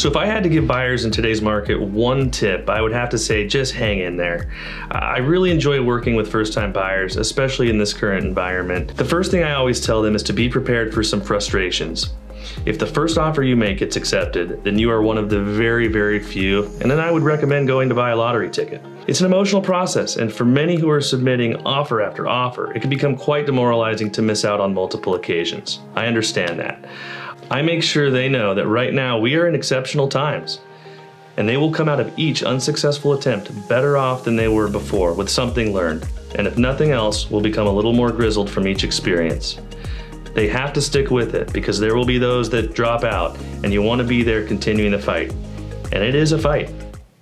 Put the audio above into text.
So if I had to give buyers in today's market one tip, I would have to say just hang in there. I really enjoy working with first-time buyers, especially in this current environment. The first thing I always tell them is to be prepared for some frustrations. If the first offer you make gets accepted, then you are one of the very, very few, and then I would recommend going to buy a lottery ticket. It's an emotional process, and for many who are submitting offer after offer, it can become quite demoralizing to miss out on multiple occasions. I understand that. I make sure they know that right now we are in exceptional times, and they will come out of each unsuccessful attempt better off than they were before with something learned, and if nothing else, will become a little more grizzled from each experience. They have to stick with it because there will be those that drop out, and you want to be there continuing the fight. And it is a fight.